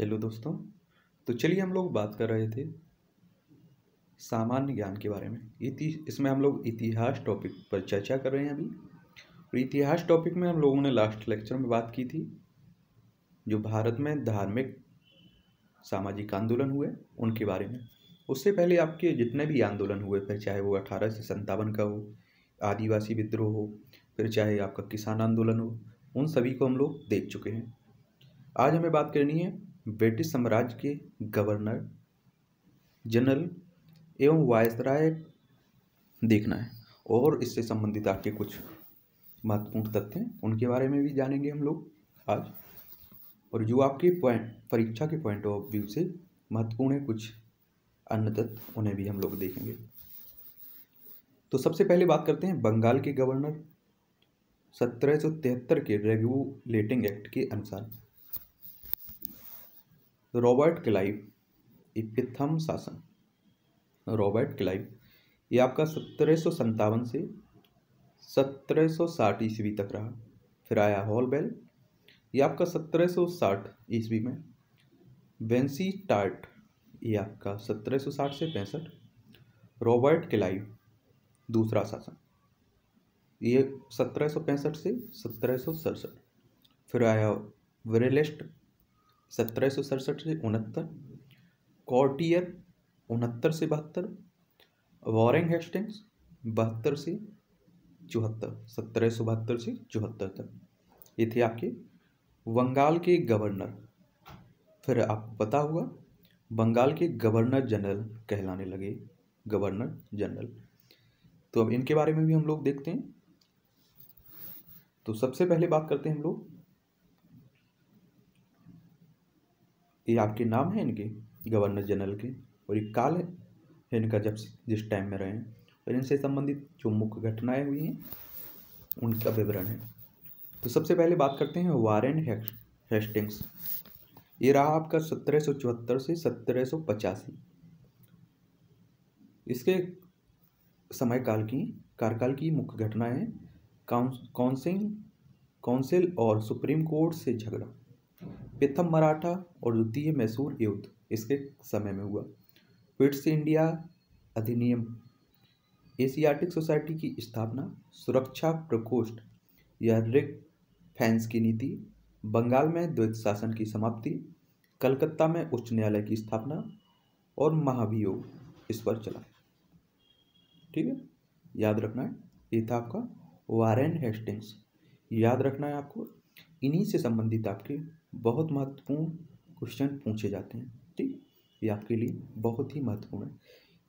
Hello दोस्तों तो चलिए हम लोग बात कर रहे थे सामान्य ज्ञान के बारे में। इति, इसमें हम लोग इतिहास टॉपिक पर चर्चा कर रहे हैं अभी। और इतिहास टॉपिक में हम लोगों ने लास्ट लेक्चर में बात की थी, जो भारत में धार्मिक सामाजिक आंदोलन हुए उनके बारे में। उससे पहले आपके जितने भी आंदोलन हुए, फिर चाहे वो अठारह से संतावन का हो, आदिवासी विद्रोह हो, फिर चाहे आपका किसान आंदोलन हो, उन सभी को हम लोग देख चुके हैं। आज हमें बात करनी है ब्रिटिश साम्राज्य के गवर्नर जनरल एवं वायसराय देखना है। और इससे संबंधित आपके कुछ महत्वपूर्ण तथ्य हैं, उनके बारे में भी जानेंगे हम लोग आज। और जो आपके पॉइंट परीक्षा के पॉइंट ऑफ़ व्यू से महत्वपूर्ण है, कुछ अन्य तथ्य उन्हें भी हम लोग देखेंगे। तो सबसे पहले बात करते हैं बंगाल के गवर्नर, सत्रह सौ तिहत्तर के रेगुलेटिंग एक्ट के अनुसार। रॉबर्ट क्लाइव ये प्रथम शासन। रॉबर्ट क्लाइव, ये आपका सत्रह सौ से सत्रह सौ साठ ईस्वी तक रहा। फिर आया हॉल बेल ये आपका सत्रह सौ साठ ईस्वी में। वेंसी टार्ट, ये आपका सत्रह सौ साठ से पैंसठ। रॉबर्ट क्लाइव, दूसरा शासन। ये सत्रह सौ पैंसठ से सत्रह सौ सड़सठ। फिर आया वेरेलेस्ट सत्रह सौ सड़सठ से उनहत्तर कॉर्टियर उनहत्तर से बहत्तर वॉरेंग हेस्टिंग्स बहत्तर से चौहत्तर, सत्रह सौ बहत्तर से चौहत्तर तक। ये थे आपके बंगाल के गवर्नर। फिर आपको पता हुआ, बंगाल के गवर्नर जनरल कहलाने लगे, गवर्नर जनरल। तो अब इनके बारे में भी हम लोग देखते हैं। तो सबसे पहले बात करते हैं हम लोग ये आपके नाम है इनके? गवर्नर जनरल के? और ये काल है इनका जब जिस टाइम में रहे हैं? और इनसे संबंधित जो मुख्य घटनाएँ हुई हैं, उनका विवरण है। तो सबसे पहले बात करते हैं वारेन हेस्टिंग्स। ये रहा आपका सत्रह सौ चौहत्तर से सत्रह सौ पचासी। इसके समय काल की, कार्यकाल की मुख्य घटनाएँ काउंसिल काउंसिल और सुप्रीम कोर्ट से झगड़ा। प्रथम मराठा और द्वितीय मैसूर युद्ध इसके समय में हुआ। फिट्स इंडिया अधिनियम, एशियाटिक सोसाइटी की स्थापना, सुरक्षा प्रकोष्ठ या रिक फैंस की नीति, बंगाल में द्वैत शासन की समाप्ति, कलकत्ता में उच्च न्यायालय की स्थापना और महाभियोग इस पर चला। ठीक है? याद रखना है, ये था आपका वारेन हेस्टिंग्स। याद रखना है आपको, इन्हीं से संबंधित आपके बहुत महत्वपूर्ण क्वेश्चन पूछे जाते हैं, ठीक? ये आपके लिए बहुत ही महत्वपूर्ण है।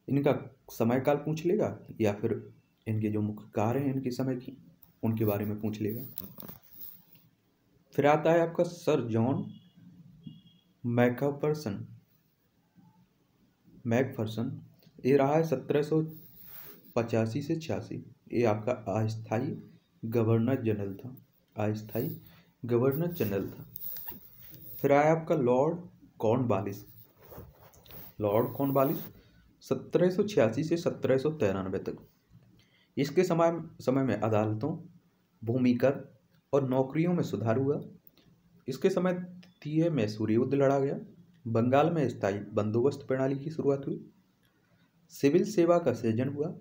इनका समय काल पूछ लेगा या फिर इनके जो मुख्य कार्य हैं इनके समय की, उनके बारे में पूछ लेगा। फिर आता है आपका सर जॉन मैकपर्सन मैकफर्सन, ये रहा है सत्रह सौ पचासी से छियासी। ये आपका अस्थाई गवर्नर जनरल था। अस्थाई गवर्नर जनरल था। फिर आया आपका लॉर्ड कॉर्नवालिस लॉर्ड कॉर्नवालिस सत्रह सौ छियासी से सत्रह सौ तिरानवे तक। इसके समय समय में अदालतों, भूमिकर और नौकरियों में सुधार हुआ। इसके समय द्वितीय मैसूर युद्ध लड़ा गया। बंगाल में स्थायी बंदोबस्त प्रणाली की शुरुआत हुई। सिविल सेवा का सृजन हुआ।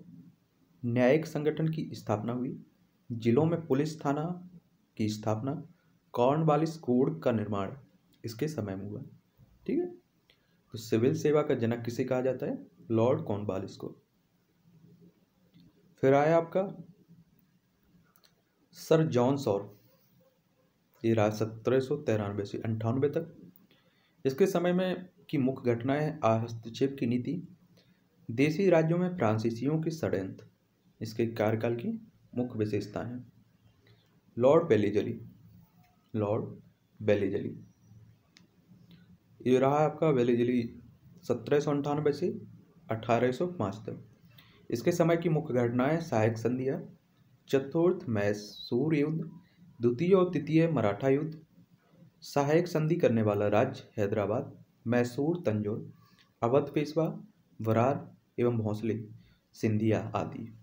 न्यायिक संगठन की स्थापना हुई। जिलों में पुलिस थाना की स्थापना। कॉर्नवालिस कोड का निर्माण। इसके समय में हुआ? ठीक है? तो सिविल सेवा का जनक किसे कहा जाता है? लॉर्ड कॉर्नवालिस को। फिर आया आपका सर जॉन सौर। ये रहा सत्रह सौ तिरानवे से अंठानवे तक। इसके समय में की मुख्य घटनाएँ हस्तक्षेप की नीति देशी राज्यों में फ्रांसीसियों के षडयंत्र, इसके कार्यकाल की मुख्य विशेषताएँ हैं। Lord Wellesley lord Wellesley. ये रहा आपका वेलीजली सत्रह सौ से अठारह सौ पाँच तक। इसके समय की मुख्य घटनाएँ सहायक संधिया, चतुर्थ मैसूर युद्ध, द्वितीय और तृतीय मराठा युद्ध, सहायक संधि करने वाला राज्य हैदराबाद, मैसूर, तंजोर, अवध पेशवा, वरार एवं भोंसले, सिंधिया आदि।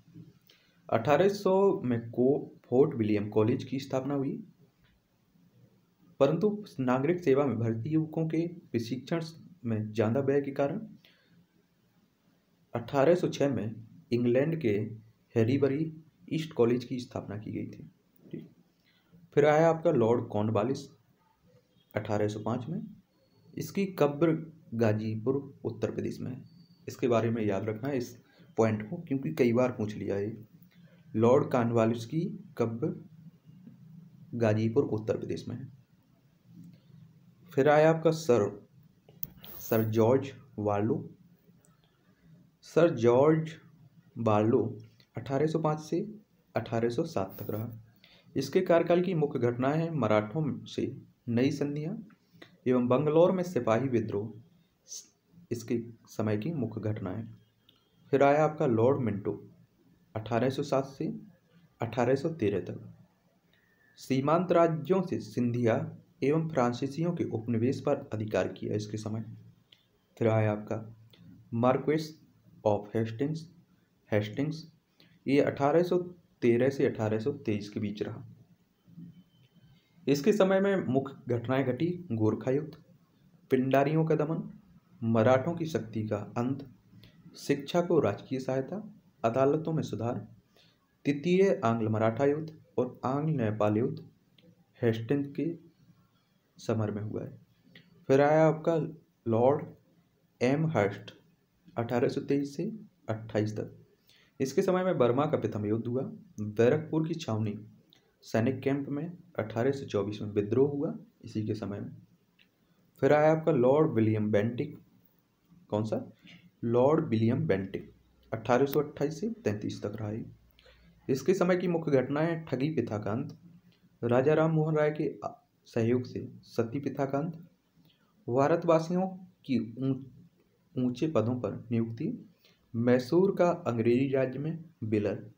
1800 में को फोर्ट विलियम कॉलेज की स्थापना हुई। परंतु नागरिक सेवा में भर्ती युवकों के प्रशिक्षण में ज़्यादा व्यय के कारण 1806 में इंग्लैंड के हेरीबरी ईस्ट कॉलेज की स्थापना की गई थी। फिर आया आपका लॉर्ड कॉर्नवालिस 1805 में। इसकी कब्र गाजीपुर, उत्तर प्रदेश में है। इसके बारे में याद रखना है इस पॉइंट को क्योंकि कई बार पूछ लिया है। लॉर्ड कॉर्नवालिस की कब्र गाजीपुर, उत्तर प्रदेश में है। फिर आया आपका sir sir George Barlow sir George Barlow 1805 से 1807 तक रहा। इसके कार्यकाल की मुख्य घटनाएँ हैं मराठों से नई संधियाँ एवं बंगलौर में सिपाही विद्रोह इसके समय की मुख्य घटनाएँ। फिर आया आपका लॉर्ड मिंटो 1807 से 1813 तक। सीमांत राज्यों से सिंधिया एवं फ्रांसीसियों के उपनिवेश पर अधिकार किया इसके समय। फिर आया आपका मार्क्वेस ऑफ़ हेस्टिंग्स हेस्टिंग्स, ये 1813 से 1823 के बीच रहा। इसके समय में मुख्य घटनाएँ घटी गोरखा युद्ध पिंडारियों का दमन, मराठों की शक्ति का अंत, शिक्षा को राजकीय सहायता, अदालतों में सुधार, तृतीय आंग्ल मराठा युद्ध और आंग्ल नेपाल युद्ध हेस्टिंग के समर में हुआ है। फिर आया आपका लॉर्ड एम हर्स्ट 1823 से 28 तक। इसके समय में बर्मा का प्रथम युद्ध हुआ। बैरकपुर की छावनी सैनिक कैंप में 1824 में विद्रोह हुआ इसी के समय में। फिर आया आपका लॉर्ड विलियम बेंटिक। कौन सा? लॉर्ड विलियम बेंटिक 1828 से 33 तक रहा इसके समय की मुख्य घटनाएँ ठगी, पिथाकांत। राजा राम मोहन राय के सहयोग से। सती पिथाकांत, भारतवासियों की ऊँचे पदों पर नियुक्ति, मैसूर का अंग्रेज़ी राज्य में बिलर,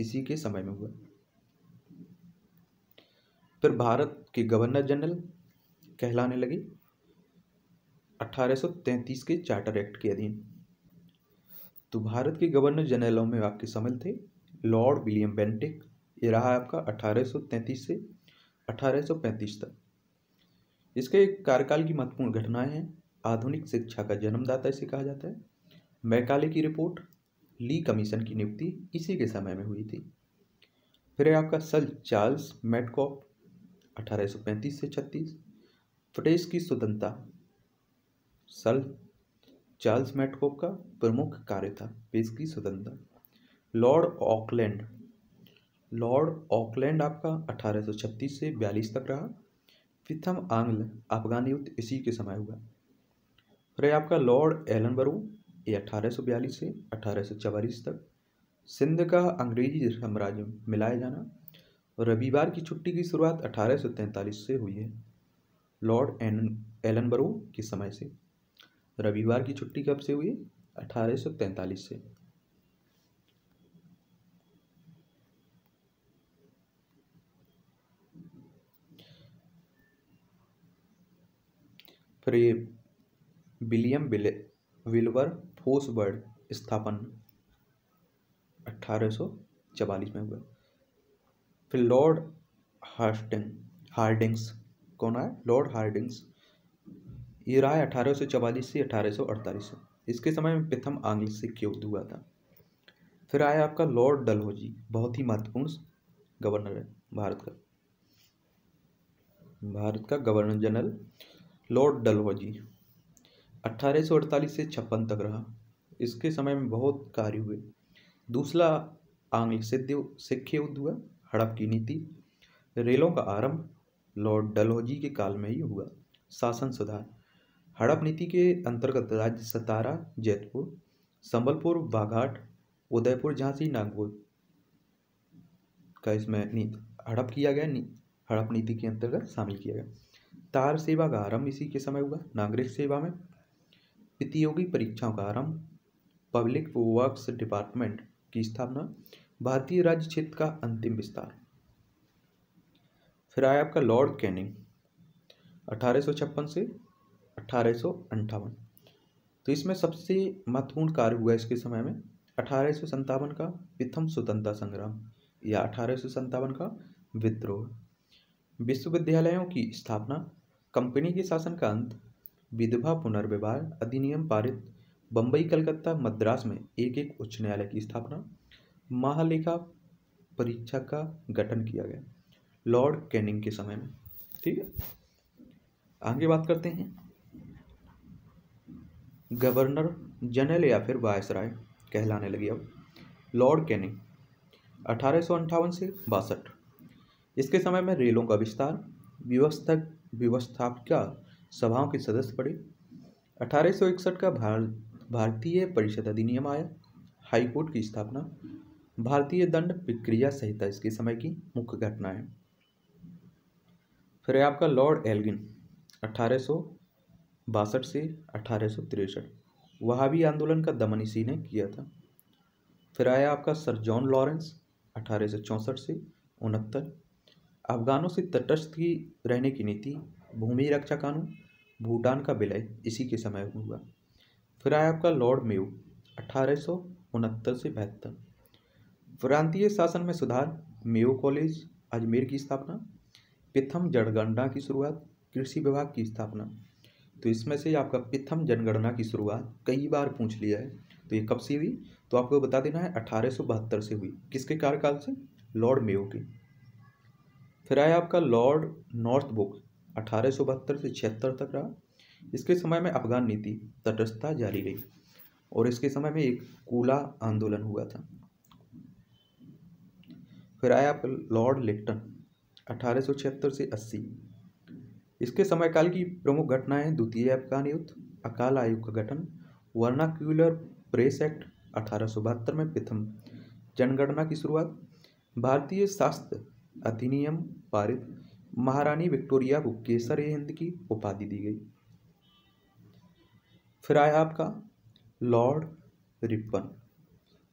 इसी के समय में हुआ। फिर भारत के गवर्नर जनरल कहलाने लगे। 1833 के चार्टर एक्ट के अधीन। तो भारत के गवर्नर जनरलों में आपके शामिल थे लॉर्ड विलियम बेंटिक। ये रहा आपका 1833 से 1835 तक। इसके कार्यकाल की महत्वपूर्ण घटनाएँ हैं। आधुनिक शिक्षा का जन्मदाता इसे कहा जाता है। मैकाले की रिपोर्ट, ली कमीशन की नियुक्ति इसी के समय में हुई थी। फिर आपका सल चार्ल्स मेटकॉप 1835 से 36 प्रेस की स्वतंत्रता सल चार्ल्स मेटकॉप का प्रमुख कार्य था प्रेस की स्वतंत्रता। लॉर्ड ऑकलैंड लॉर्ड ऑकलैंड आपका 1836 से 42 तक रहा। प्रथम आंग्ल अफगान युद्ध इसी के समय हुआ। फिर आपका लॉर्ड एलन बरू ये अठारह से अठारह तक। सिंध का अंग्रेज़ी साम्राज्य मिलाया जाना। रविवार की छुट्टी की शुरुआत 1843 से हुई है, लॉर्ड एलन बरो के समय से। रविवार की छुट्टी कब से हुई 1843 से फिर ये विलियम विलवर फोर्सबर्ड स्थापन अट्ठारह में हुआ फिर लॉर्ड हार्टिंग हार्डिंग्स, कौन आया? लॉर्ड हार्डिंग्स, ये रहा है अठारह सौ से अठारह सौ अड़तालीस। इसके समय में प्रथम आंग्ल सिख युद्ध हुआ था। फिर आया आपका लॉर्ड डलहोजी, बहुत ही महत्वपूर्ण गवर्नर है भारत का। भारत का गवर्नर जनरल लॉर्ड डलहोजी। अट्ठारह से छप्पन तक रहा। इसके समय में बहुत कार्य हुए। दूसरा आंग्ल सिद्ध सिख युद्ध हुआ, हड़प की नीति। रेलों का आरंभ लॉर्ड डलहौजी के काल में ही हुआ। शासन सुधार। हड़प नीति के अंतर्गत राज्य सतारा, जैतपुर, संबलपुर बाघाट उदयपुर, झांसी, नागपुर का इसमें हड़प किया गया। हड़प नीति के अंतर्गत शामिल किया गया। तार सेवा का आरंभ इसी के समय हुआ। नागरिक सेवा में प्रतियोगी परीक्षाओं का आरंभ, पब्लिक वर्क्स डिपार्टमेंट की स्थापना, भारतीय राज्य क्षेत्र का अंतिम विस्तार। फिर आया आपका लॉर्ड कैनिंग, अठारह सौ छप्पन से अठारह सौ अठावन। तो इसमें सबसे महत्वपूर्ण कार्य हुआ इसके समय में अठारह का प्रथम स्वतंत्रता संग्राम या अठारह का विद्रोह। विश्वविद्यालयों की स्थापना कंपनी के शासन का अंत, विधवा पुनर्व्यवहार अधिनियम पारित बम्बई कलकत्ता, मद्रास में एक एक उच्च न्यायालय की स्थापना, महालेखा परीक्षा का गठन किया गया, लॉर्ड कैनिंग के समय में। ठीक है? आगे बात करते हैं। गवर्नर जनरल या फिर वायसराय कहलाने लगी अब, लॉर्ड कैनिंग, अठारह से बासठ। इसके समय में रेलों का विस्तार व्यवस्था व्यवस्थापिका सभाओं के सदस्य पड़े। अठारह सौ इकसठ का भारतीय परिषद अधिनियम आया। हाईकोर्ट की स्थापना। भारतीय दंड प्रक्रिया संहिता इसके समय की मुख्य घटना है। फिर आपका लॉर्ड एल्गिन, अठारह से अठारह वहाबी आंदोलन का दमन इसी ने किया था। फिर आया आपका सर जॉन लॉरेंस, अठारह से उनहत्तर। अफगानों से तटस्थ की रहने की नीति, भूमि रक्षा कानून, भूटान का विलय, इसी के समय हुआ। फिर आया आपका लॉर्ड मेव अठारह से बहत्तर। प्रांतीय शासन में सुधार मेयो कॉलेज, अजमेर की स्थापना प्रथम जनगणना की शुरुआत, कृषि विभाग की स्थापना। तो इसमें से आपका प्रथम जनगणना की शुरुआत कई बार पूछ लिया है। तो ये कब से हुई? तो आपको बता देना है, अठारह सौ बहत्तर से हुई। किसके कार्यकाल से? लॉर्ड मेयो की। फिर आया आपका लॉर्ड नॉर्थ बुक अठारह सौ बहत्तर से छिहत्तर तक रहा। इसके समय में अफगान नीति तटस्थता जारी रही और इसके समय में एक कूला आंदोलन हुआ था। फिर आया आपका लॉर्ड लिप्टन, अठारह से 80 इसके समयकाल की प्रमुख घटनाएँ, द्वितीय अफगान युद्ध, अकाल आयोग का गठन, वर्नाक्यूलर प्रेस एक्ट, अठारह सौ बहत्तर में प्रथम जनगणना की शुरुआत, भारतीय शास्त्र अधिनियम पारित महारानी विक्टोरिया को केसर हिंद की उपाधि दी गई। फिर आया आपका लॉर्ड रिपन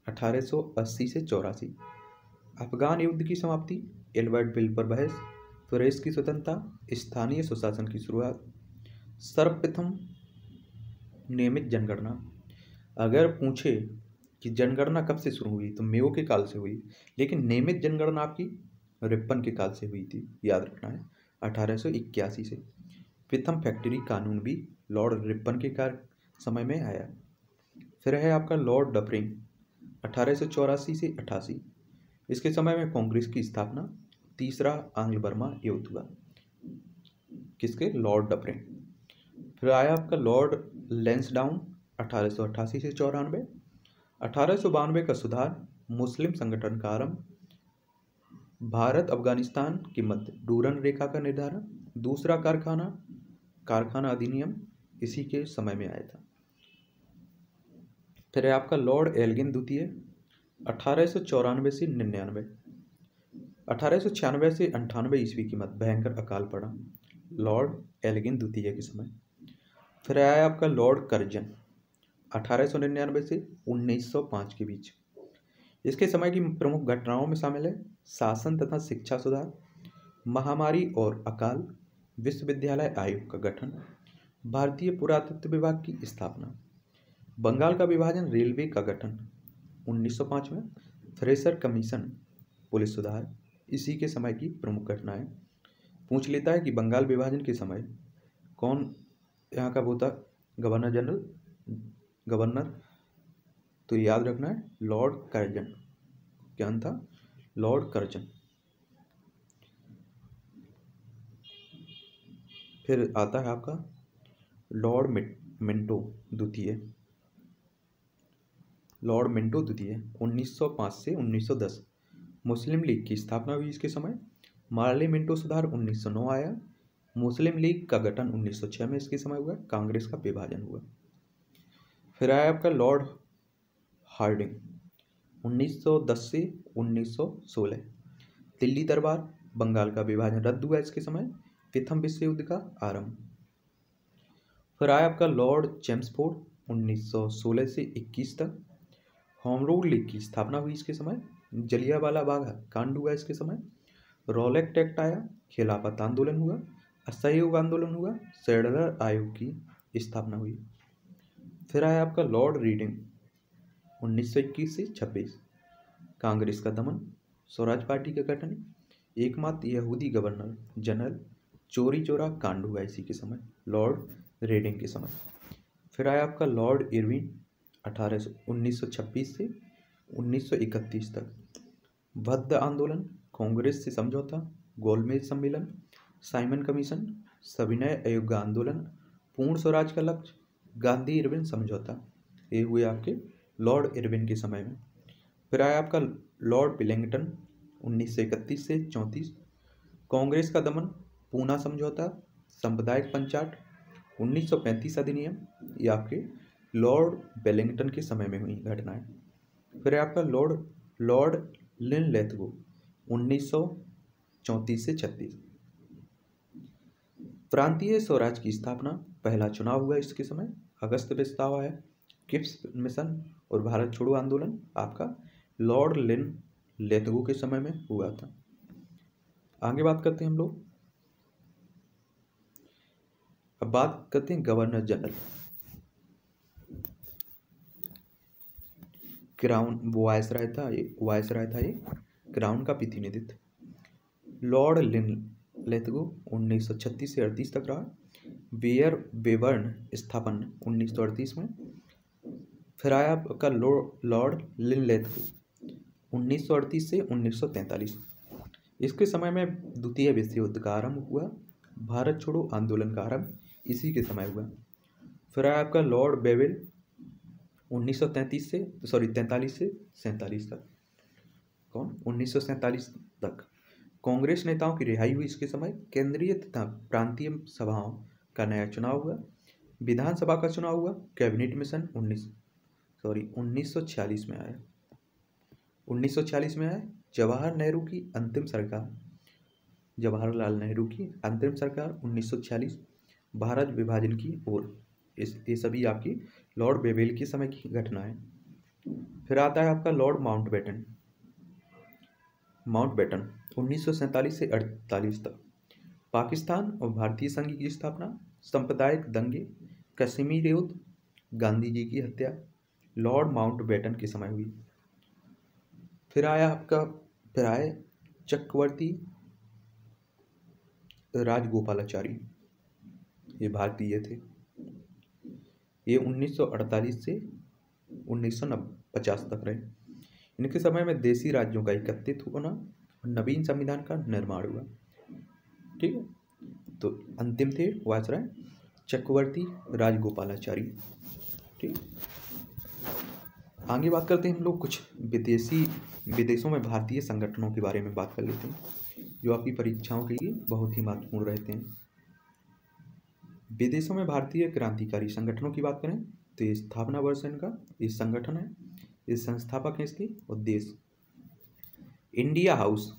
1880 से चौरासी। अफगान युद्ध की समाप्ति, एल्बर्ट बिल पर बहस प्रेस की स्वतंत्रता, स्थानीय सुशासन की शुरुआत, सर्वप्रथम नियमित जनगणना। अगर पूछे कि जनगणना कब से शुरू हुई तो मेयो के काल से हुई, लेकिन नियमित जनगणना आपकी रिपन के काल से हुई थी, याद रखना है, अठारह से प्रथम फैक्ट्री कानून भी लॉर्ड रिपन के कार्य समय में आया। फिर है आपका लॉर्ड डफरिंग अठारह से अठासी। इसके समय में कांग्रेस की स्थापना, तीसरा आंग्ल बर्मा युद्ध हुआ। किसके? लॉर्ड डफरिंग फिर आया आपका लॉर्ड लेंसडाउन, अठारह से चौरानवे। अठारह का सुधार, मुस्लिम संगठन का आरंभ भारत, अफ़गानिस्तान के मध्य, डूरन रेखा का निर्धारण। दूसरा कारखाना कारखाना अधिनियम इसी के समय में आया था। फिर आपका लॉर्ड एल्गिन द्वितीय, अठारह सौ चौरानवे से निन्यानवे। अठारह सौ छियानवे से अंठानवे ईस्वी की मत भयंकर अकाल पड़ा लॉर्ड एल्गिन द्वितीय के समय। फिर आया आपका लॉर्ड कर्जन, अठारह सौ निन्यानवे से उन्नीस सौ पाँच के बीच। इसके समय की प्रमुख घटनाओं में शामिल है शासन तथा शिक्षा सुधार, महामारी और अकाल, विश्वविद्यालय आयोग का गठन, भारतीय पुरातत्व विभाग की स्थापना, बंगाल का विभाजन रेलवे का गठन 1905 में फ्रेशर कमीशन, पुलिस सुधार, इसी के समय की प्रमुख घटनाएँ। पूछ लेता है कि बंगाल विभाजन के समय कौन यहाँ का होता गवर्नर जनरल, गवर्नर तो याद रखना है, लॉर्ड कर्जन क्या था। Lord Curzon. फिर आता है आपका लॉर्ड मिंटो द्वितीय। लॉर्ड मिंटो द्वितीय 1905 से 1910 मुस्लिम लीग की स्थापना हुई इसके समय। मार्ले मिंटो सुधार 1909 आया। मुस्लिम लीग का गठन 1906 में इसके समय हुआ। कांग्रेस का विभाजन हुआ। फिर आया आपका लॉर्ड हार्डिंग 1910 से 1916 दिल्ली दरबार, बंगाल का विभाजन रद्द हुआ इसके समय प्रथम विश्व युद्ध का आरंभ। फिर आया आपका लॉर्ड चेम्सफोर्ड 1916 से 21 तक। होम रूल लीग की स्थापना हुई इसके समय, जलियावाला बाग, कांड हुआ इसके समय। रोलेक्ट एक्ट आया, खिलाफत आंदोलन हुआ, असहयोग आंदोलन हुआ सेडलर आयोग की स्थापना हुई। फिर आया आपका लॉर्ड रीडिंग 1921 से 26 कांग्रेस का दमन, स्वराज पार्टी का गठन एकमात्र यहूदी गवर्नर जनरल चोरी चोरा कांड हुआ इसी के समय, लॉर्ड रेडिंग के समय। फिर आया आपका लॉर्ड इरविन, अठारह सौ, उन्नीस सौ छब्बीस से उन्नीस सौ इकतीस तक। भद्द आंदोलन, कांग्रेस से समझौता, गोलमेज सम्मेलन, साइमन कमीशन, सविनय अयोग्य आंदोलन, पूर्ण स्वराज का लक्ष्य, गांधी इरविन समझौता। ये हुए आपके लॉर्ड इरविन के समय में। फिर आया आपका लॉर्ड पिलेंगटन उन्नीस से चौंतीस। कांग्रेस का दमन, पूना समझौता, सांप्रदायिक पंचाट 1935 अधिनियम, ये आपके लॉर्ड बेलिंगटन के समय में हुई घटनाएँ। फिर आपका लॉर्ड लॉर्ड लिन लेथगो उन्नीस से छत्तीस। प्रांतीय स्वराज की स्थापना, पहला चुनाव हुआ इसके समय, अगस्त प्रस्ताव आया। किप्स मिशन और भारत छोड़ो आंदोलन, आपका लॉर्ड लिन लेथगो के समय में हुआ था। आगे बात करते हैं हम लोग। अब बात करते हैं governor general. Crown viceroy था, ये वायस राय था ये, क्राउन का प्रतिनिधित्व। लॉर्ड लिन लेथगो 1936 से अड़तीस तक रहा। वेयर बेवर्न स्थापन 1938 में। फिर आया आपका लॉर्ड लिन लेथगो 1938 से 1943 इसके समय में द्वितीय विश्व युद्ध का आरंभ हुआ। भारत छोड़ो, आंदोलन का आरंभ इसी के समय हुआ। फिर आया आपका लॉर्ड बेविल 1933 से सॉरी, तैंतालीस से सैंतालीस तक। कौन? उन्नीस सौ सैंतालीस तक। कांग्रेस नेताओं की रिहाई हुई इसके समय। केंद्रीय तथा प्रांतीय सभाओं का नया चुनाव हुआ। विधानसभा का चुनाव हुआ। कैबिनेट मिशन उन्नीस, सॉरी 1946 में आया। 1946 में आया जवाहर नेहरू की अंतिम सरकार। जवाहरलाल नेहरू की अंतिम सरकार 1946 भारत विभाजन की ओर। इस, ये सभी आपकी लॉर्ड बेबेल के समय की घटना है फिर आता है आपका lord Mountbatten Mountbatten उन्नीस से अड़तालीस तक। पाकिस्तान और भारतीय संघ की स्थापना, सांप्रदायिक दंगे, कश्मीर युद्ध, गांधी जी की हत्या, लॉर्ड माउंट बेटन के समय हुई। फिर आया आपका, फिर आए चक्रवर्ती राजगोपालाचारी। ये भारतीय थे। ये 1948 से 1950 तक रहे। इनके समय में देसी राज्यों का एकत्रित होना और नवीन संविधान का निर्माण हुआ। ठीक है? तो अंतिम थे वायसराय चक्रवर्ती राजगोपालाचारी। ठीक? आगे बात करते हैं हम लोग कुछ विदेशी, विदेशों में भारतीय संगठनों के बारे में बात कर लेते हैं, जो आपकी परीक्षाओं के लिए बहुत ही महत्वपूर्ण रहते हैं। विदेशों में भारतीय क्रांतिकारी संगठनों की बात करें तो ये स्थापना वर्ष इनका, ये संगठन है, ये संस्थापक है इसके उद्देश्य इंडिया हाउस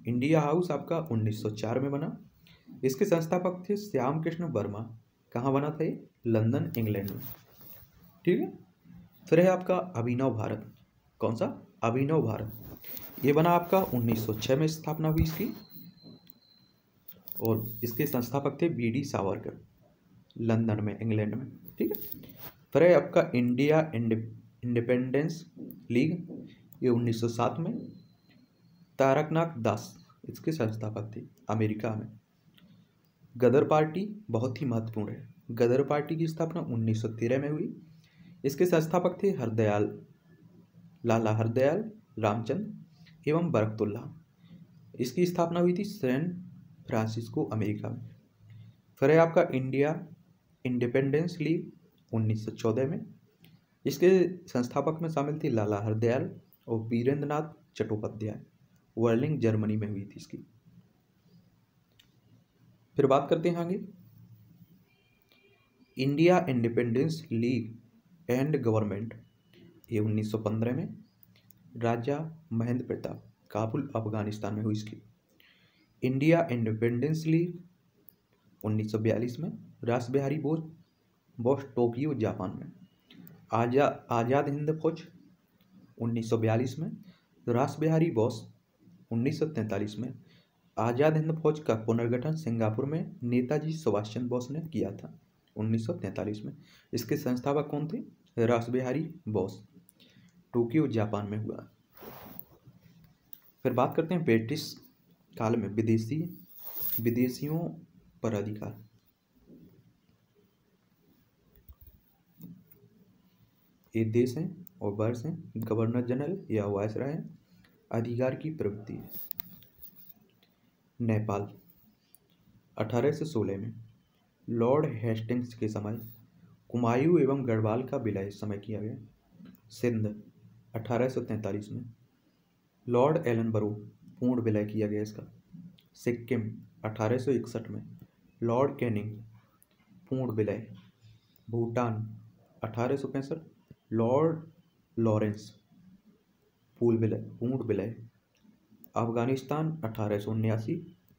इंडिया हाउस आपका 1904 में बना। इसके संस्थापक थे श्याम कृष्ण वर्मा। कहाँ बना था ये? लंदन, इंग्लैंड में। ठीक है? फिर है आपका अभिनव भारत। कौन सा? अभिनव भारत। ये बना आपका 1906 में स्थापना हुई इसकी। और इसके संस्थापक थे बी डी सावरकर, लंदन में, इंग्लैंड में, ठीक है? फिर है आपका इंडिया इंडिपेंडेंस लीग, ये 1907 में। तारकनाथ दास, इसके संस्थापक थे अमेरिका में। गदर पार्टी बहुत ही महत्वपूर्ण है। गदर पार्टी की स्थापना 1913 में हुई। इसके संस्थापक थे हरदयाल, लाला हरदयाल, रामचंद एवं बरकतुल्ला इसकी स्थापना हुई थी सैन फ्रांसिस्को, अमेरिका में। फिर है आपका इंडिया इंडिपेंडेंस लीग 1914 में। इसके संस्थापक में शामिल थी लाला हरदयाल और वीरेंद्र नाथ चट्टोपाध्याय। वर्लिंग जर्मनी में हुई थी इसकी। फिर बात करते हैं आगे। India independence league and government, ये 1915 में राजा महेंद्र प्रताप काबुल, अफ़गानिस्तान में हुई इसकी। इंडिया इंडिपेंडेंस लीग 1942 में रास बिहारी बोस बोस टोक्यो, जापान में। आजा, आज़ाद हिंद फौज 1942 में रास बिहारी बोस 1943 में आज़ाद हिंद फौज का पुनर्गठन सिंगापुर में नेताजी सुभाष चंद्र बोस ने किया था 1943 में। इसके संस्थापक कौन थे? रास बिहारी, बोस। टोक्यो, जापान में हुआ। फिर बात करते हैं ब्रिटिश काल में विदेशी, विदेशियों पर अधिकार। ये देश हैं और वर्ष हैं, गवर्नर जनरल या वायसराय हैं, अधिकार की प्रवृत्ति है। नेपाल 1816 में लॉर्ड हेस्टिंग्स के समय कुमायूं एवं गढ़वाल का विलय समय किया गया। सिंध 1843 में। लॉर्ड एलन बरो पूर्ण विलय किया गया इसका। सिक्किम 1861 में। लॉर्ड कैनिंग पूर्ण विलय। भूटान, अठारह सौ पैंसठ। लॉर्ड लॉरेंस पूल विलय, पूर्ण विलय। अफ़गानिस्तान, अठारह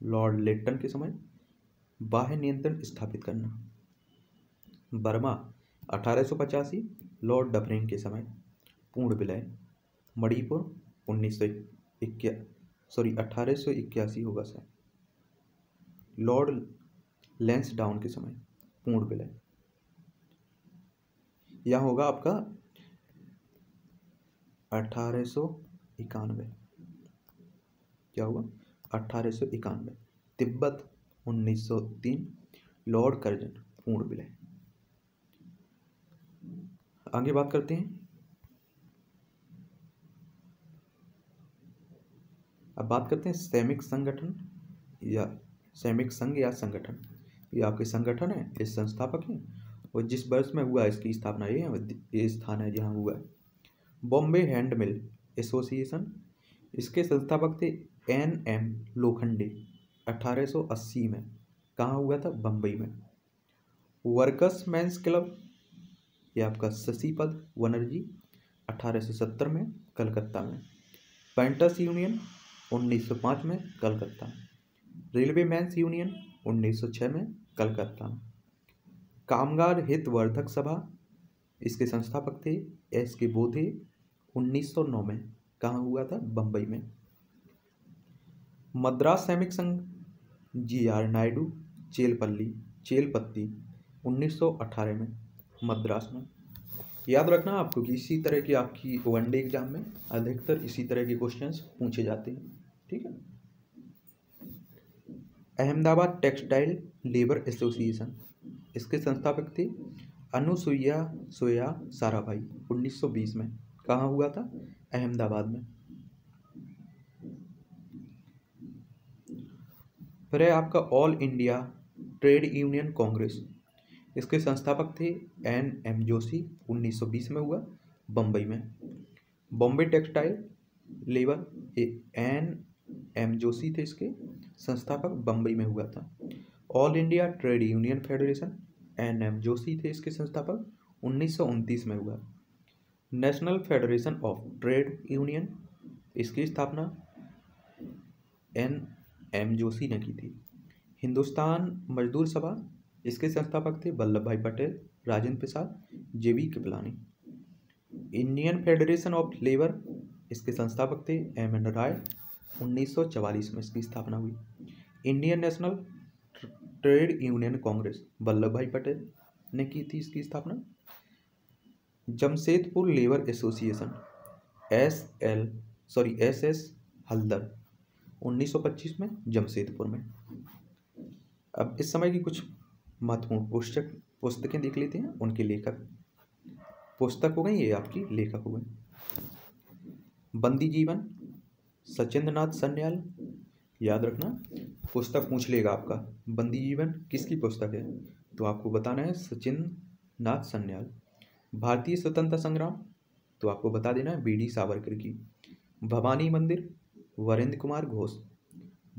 लॉर्ड लेटन के समय। बाह्य नियंत्रण स्थापित करना। बर्मा, अठारह सौ पचासी, लॉर्ड डफरिन के समय पूर्ण विलय मणिपुर, उन्नीस सौ सॉरी अठारह सौ इक्यासी होगा सर। लॉर्ड लेंस डाउन के समय पूर्ण विलय यह होगा आपका अठारह सौ इक्यानवे। क्या हुआ? अठारह सौ इक्यानवे। तिब्बत, उन्नीस सौ तीन। लॉर्ड कर्जन पूर्ण विलय आगे बात करते हैं। अब बात करते हैं सैमिक संगठन या सैमिक संघ या संगठन। ये आपके संगठन है इस संस्थापक हैं, और जिस वर्ष में हुआ इसकी स्थापना, ये है ये स्थान है जहाँ हुआ। है बॉम्बे हैंडमिल एसोसिएशन, इसके संस्थापक थे एन एम लोखंडे 1880 में। कहाँ हुआ था? बम्बई में। वर्कर्स मैंस क्लब ये आपका शशिपद वनर्जी 1870 में, कलकत्ता में। पेंटर्स यूनियन 1905 में, कलकत्ता। रेलवे मैंस यूनियन 1906 में, कलकत्ता। कामगार हित वर्धक सभा, इसके संस्थापक थे एस के बोधे 1909 में। कहाँ हुआ था? बम्बई में। मद्रास सैनिक संघ, जी आर नायडू, चेलपल्ली, चेलपत्ती 1918 में। मद्रास में। याद रखना आपको कि इसी तरह की आपकी वनडे एग्ज़ाम में अधिकतर इसी तरह के क्वेश्चंस पूछे जाते हैं, ठीक है? अहमदाबाद टेक्सटाइल लेबर एसोसिएशन, इसके संस्थापक थे अनुसुईया सोया साराभाई 1920 में। कहाँ हुआ था? अहमदाबाद में। फिर है आपका all India trade union congress इसके संस्थापक थे एन एम जोशी 1920 में हुआ बम्बई में। Bombay textile labour N M Joshi थे इसके, संस्थापक बम्बई में हुआ था। All India trade union federation, N M Joshi थे इसके संस्थापक, उन्नीस सौ उनतीस में हुआ। National federation of trade union, इसकी स्थापना एन एम जोशी ने की थी। हिंदुस्तान मजदूर सभा इसके संस्थापक थे Vallabhbhai Patel, Rajendra Prasad J V Kripalani. Indian Federation of Labour, इसके संस्थापक थे एम एन राय 1944 में इसकी स्थापना हुई। Indian National Trade Union Congress, Vallabhbhai Patel ने की थी इसकी स्थापना। Jamshedpur labour association, S L, sorry, S S Haldar 1925 में जमशेदपुर में। अब इस समय की कुछ महत्वपूर्ण पुस्तक, पुस्तकें देख लेते हैं, उनके लेखक। पुस्तक हो गई ये आपकी, लेखक हो गई। बंदी जीवन सचिंद्र नाथ सन्याल, याद रखना, पुस्तक पूछ लेगा आपका। बंदी जीवन किसकी पुस्तक है? तो आपको बताना है सचिंद्र नाथ सन्याल। भारतीय स्वतंत्रता संग्राम तो आपको बता देना है बी डी सावरकर की। भवानी मंदिर, वरेंद्र कुमार घोष।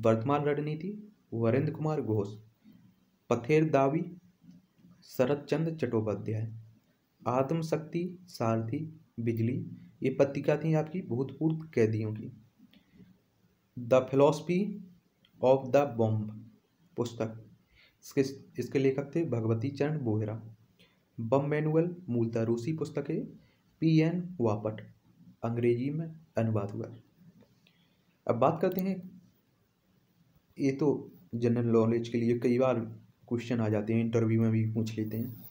वर्तमान रणनीति, वरेंद्र कुमार घोष। पथेर दावी शरद चंद्र चट्टोपाध्याय। आत्मशक्ति, सारथी, बिजली, ये पत्रिका थी आपकी भूतपूर्व कैदियों की। The Philosophy of the Bomb पुस्तक। इसके इसके लेखक थे भगवती चरण बोहरा। बम मैनुअल, मूलतः रूसी पुस्तक है पी एन वापट, अंग्रेज़ी में अनुवाद हुआ। अब बात करते हैं, ये तो जनरल नॉलेज के लिए कई बार क्वेश्चन आ जाते हैं इंटरव्यू में भी पूछ लेते हैं।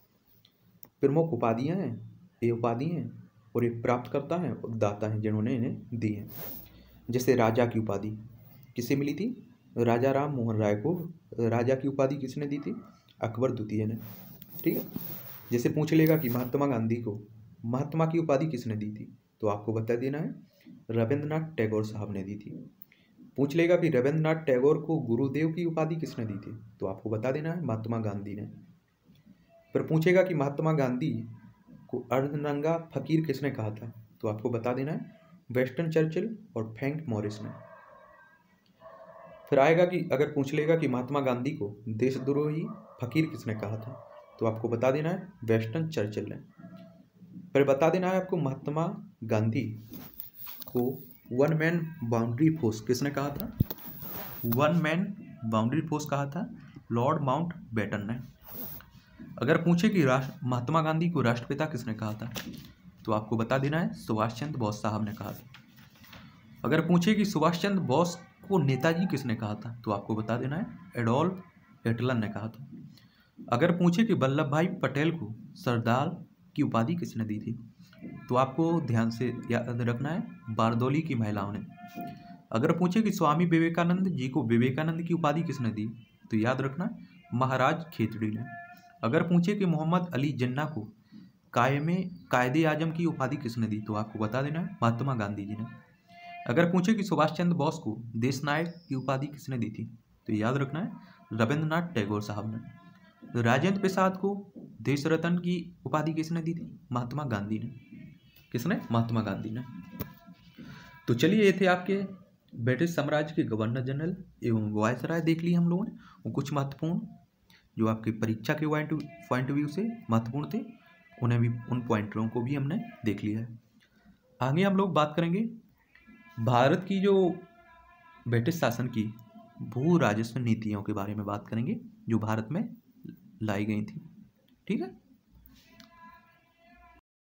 प्रमुख उपाधियाँ हैं, ये उपाधि हैं और ये प्राप्त करता है और दाता हैं जिन्होंने इन्हें दी हैं। जैसे राजा की उपाधि किसे मिली थी? राजा राम मोहन राय को, राजा की उपाधि किसने दी थी? अकबर द्वितीय ने, ठीक है? जैसे पूछ लेगा कि महात्मा गांधी को, महात्मा की उपाधि किसने दी थी? तो आपको बता देना है, रविंद्रनाथ टैगोर साहब ने दी थी। पूछ लेगा कि रविंद्रनाथ टैगोर को गुरुदेव की उपाधि किसने दी थी? तो आपको बता देना है, महात्मा गांधी ने। फिर पूछेगा कि महात्मा गांधी को अर्धनंगा फकीर किसने कहा था? तो आपको बता देना है वेस्टर्न चर्चिल और फैंक मॉरिस ने। फिर आएगा कि, अगर पूछ लेगा कि महात्मा गांधी को देशद्रोही फकीर किसने कहा था? तो आपको बता देना है वेस्टर्न चर्चिल ने। फिर बता देना है आपको महात्मा गांधी को वन मैन बाउंड्री फोर्स किसने कहा था? वन मैन बाउंड्री फोर्स कहा था लॉर्ड माउंट बेटन ने। अगर पूछे कि राष्ट्र महात्मा गांधी को राष्ट्रपिता किसने कहा था तो आपको बता देना है सुभाष चंद्र बोस साहब ने कहा था। अगर पूछे कि सुभाष चंद्र बोस को नेताजी किसने कहा था तो आपको बता देना है एडोल्फ हिटलर ने कहा था। अगर पूछे कि वल्लभ भाई पटेल को सरदार की उपाधि किसने दी थी तो आपको ध्यान से याद रखना है, बारदौली की महिलाओं ने। अगर पूछे कि स्वामी विवेकानंद जी को विवेकानंद की उपाधि किसने दी तो याद रखना, महाराज खेतड़ी ने। अगर पूछे कि मोहम्मद अली जिन्ना को कायमे कायदे आज़म की उपाधि किसने दी तो आपको बता देना है, महात्मा गांधी जी ने। अगर पूछे कि सुभाष चंद्र बोस को देश नायक की उपाधि किसने दी थी तो याद रखना है, रविंद्रनाथ टैगोर साहब ने। राजेंद्र प्रसाद को देश रत्न की उपाधि किसने दी थी, महात्मा गांधी ने। किसने? महात्मा गांधी ने। तो चलिए, ये थे आपके ब्रिटिश साम्राज्य के गवर्नर जनरल एवं वायसराय देख लिए हम लोगों ने, वो कुछ महत्वपूर्ण जो आपकी परीक्षा के पॉइंट पॉइंट व्यू से महत्वपूर्ण थे, उन्हें भी, उन पॉइंटों को भी हमने देख लिया है। आगे हम लोग बात करेंगे, भारत की जो ब्रिटिश शासन की भू राजस्व नीतियों के बारे में बात करेंगे, जो भारत में लाई गई थी। ठीक है?